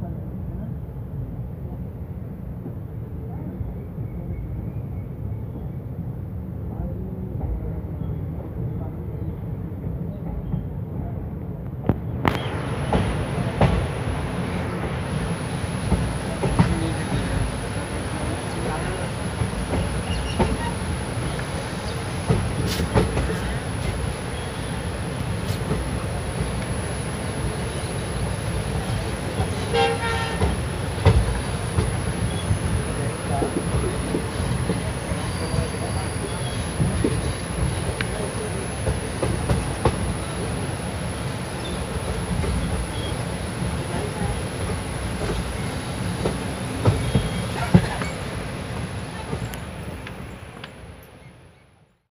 Thank.